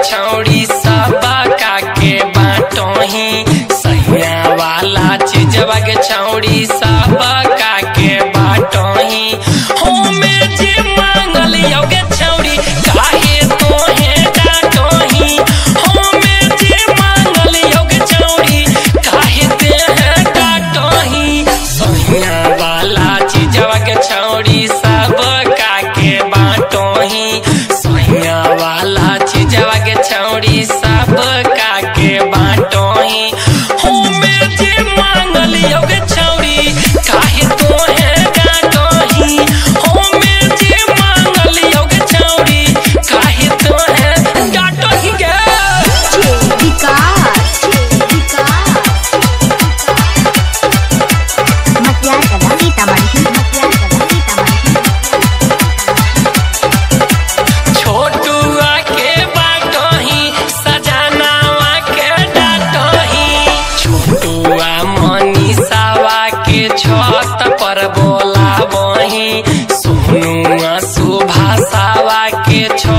छाउड़ी 여기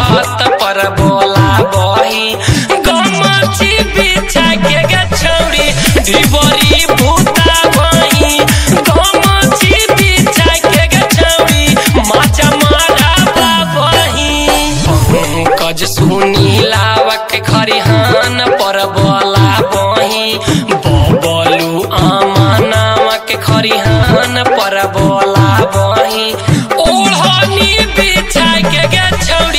रहत पर बोला बही गमची बिछा के गछौड़ी ढिबरी भूता बही गमची बिछा के गछौड़ी माचा मारा बाबही कज सुनी लावक खरिहान पर बोला बही बबलू आमा नामक खरिहान पर बोला बही ओढ़नी बिछा के गछौड़ी